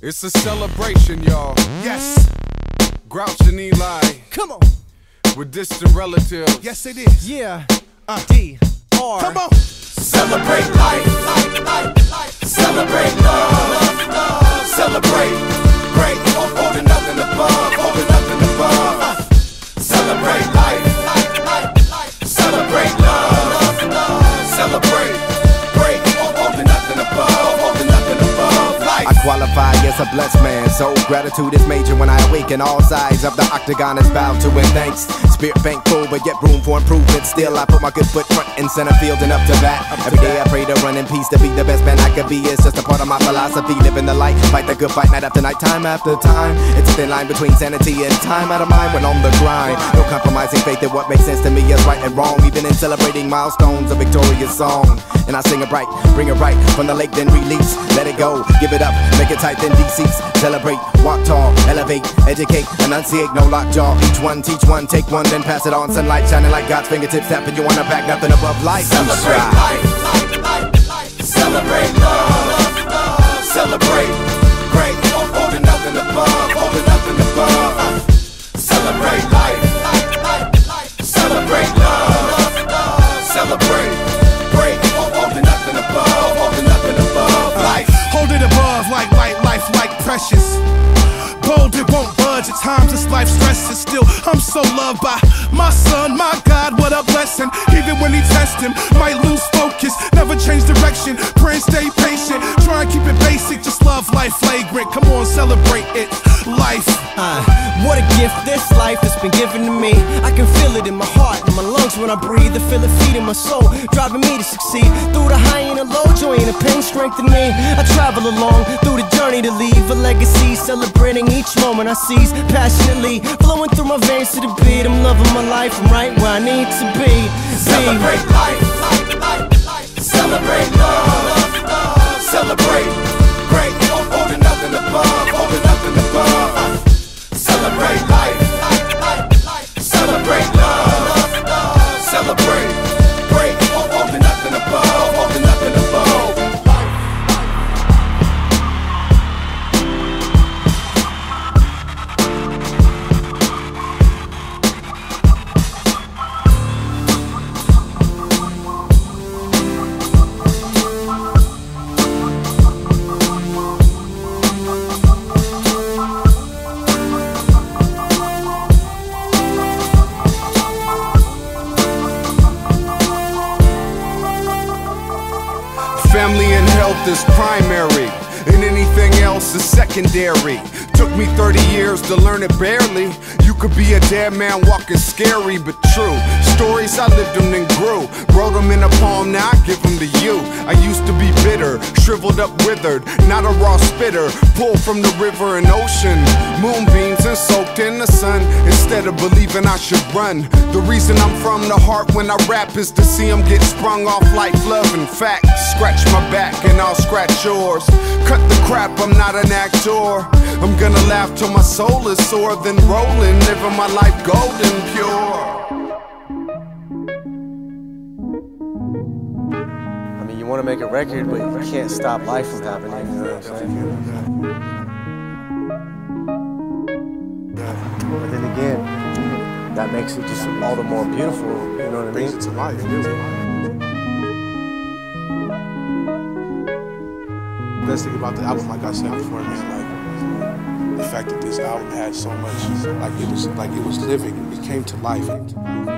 It's a celebration, y'all. Yes, Grouch and Eligh come on. with distant relatives. Yes, it is. Yeah. Uh, D. R. Come on. Celebrate life, life, life, life. Celebrate love, Celebrate great, qualify as a blessed man, so gratitude is major when I awaken. All sides of the octagon is bowed to and thanks. Spirit thankful, but yet room for improvement. Still, I put my good foot front and center field and up to bat. Every day I pray to run in peace to be the best man I could be. It's just a part of my philosophy. Living the light, fight the good fight night after night, time after time. It's a thin line between sanity and time out of mind when on the grind. No compromising faith in what makes sense to me is right and wrong. Even in celebrating milestones, a victorious song. And I sing it right, bring it right from the lake, then release. Let it go, give it up, make it tight, then decease. Celebrate, walk tall, elevate, educate, enunciate, no lockjaw. Each one, teach one, take one, then pass it on. Sunlight shining like God's fingertips, tapping you on the back, nothing above life. Celebrate life, life, life, life. Celebrate love, Celebrate precious. Bold, it won't budge. At times, this life stresses. Still, I'm so loved by my son. My God, what a blessing. Even when he tests him, might lose focus. Never change direction. Pray and stay patient. Try and keep it basic. Just love life flagrant. Come on, celebrate it. Life. Uh, what a gift this life has been given to me. I can feel it in my heart, in my lungs when I breathe. I feel it feeding my soul, driving me to succeed. Through the high and the low, joy and the pain strengthen me. I travel along through the journey to leave a legacy, celebrating each moment I seize passionately, flowing through my veins to the beat. I'm loving my life, I'm right where I need to be. be. Celebrate life, life, life, life. Celebrate love, Family and health is primary, and anything else is secondary. Took me 30 years to learn it barely. You could be a dead man walking scary but true. Stories I lived them and grew. Wrote them in a poem, now I give them to you. I used to be bitter, shriveled up, withered, not a raw spitter. Pulled from the river and ocean, moonbeams and soaked in the sun. Instead of believing I should run, the reason I'm from the heart when I rap is to see them get sprung off like love and fact. Scratch my back and I'll scratch yours. Cut the crap, I'm not an actor. I'm gonna laugh till my soul is sore, then rolling, living my life golden pure. I mean, you want to make a record, but you can't stop life from happening. You know what I'm saying? That makes it just all the more beautiful. You know what I Brings mean? it to life. Best thing about the album, like I said before, man, like the fact that this album had so much, like it was, like it was living. It came to life.